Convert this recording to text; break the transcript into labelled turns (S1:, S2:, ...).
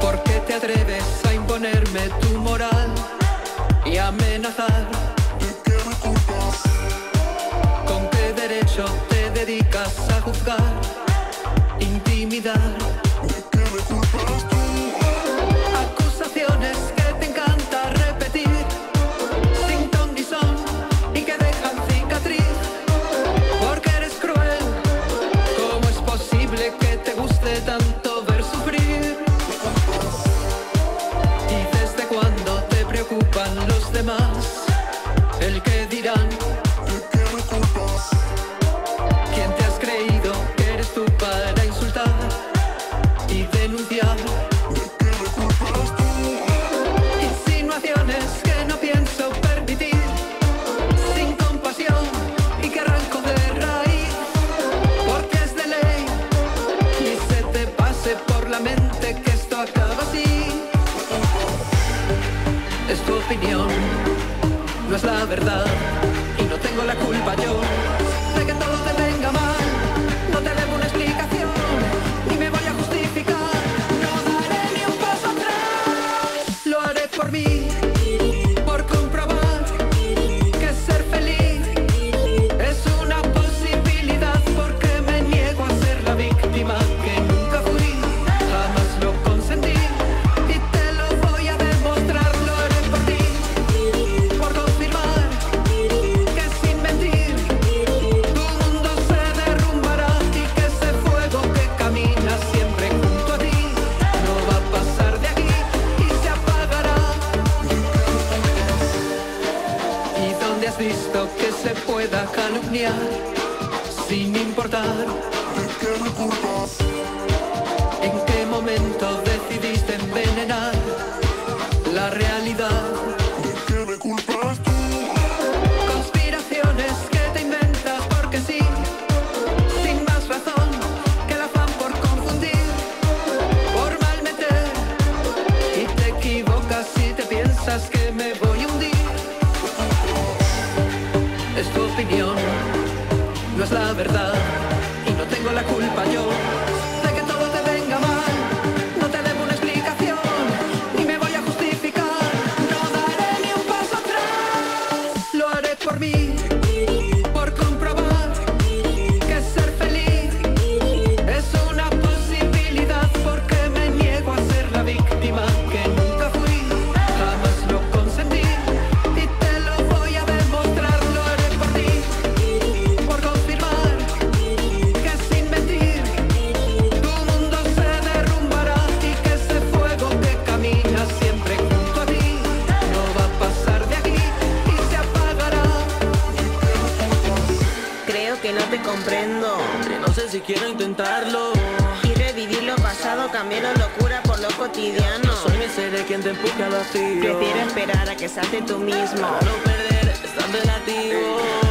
S1: ¿Por qué te atreves a imponerme tu moral y amenazar? ¿Con qué derecho te dedicas a juzgar, intimidar? это es tu opinión, no es la verdad. se pueda calumniar sin importar. ¿En qué momento decidiste envenenar la realidad? ¿De qué me culpas tú? Conspiraciones que te inventas porque sí, sin más razón que el afán por confundir, por mal meter Y te equivocas si te piensas que me voy a hundir. Es tu opinión, no es la verdad Y no tengo la culpa yo De que todo te venga mal. No te debo una explicación, ni me voy a justificar. No daré ni un paso atrás, lo haré por mí.
S2: si quiero intentarlo.
S3: Y revivir lo pasado, cambiar la locura por lo cotidiano.
S2: Soy mi ser quien te empuja a los
S3: Prefiero esperar a que salte tú mismo.
S2: No perder, estando relativo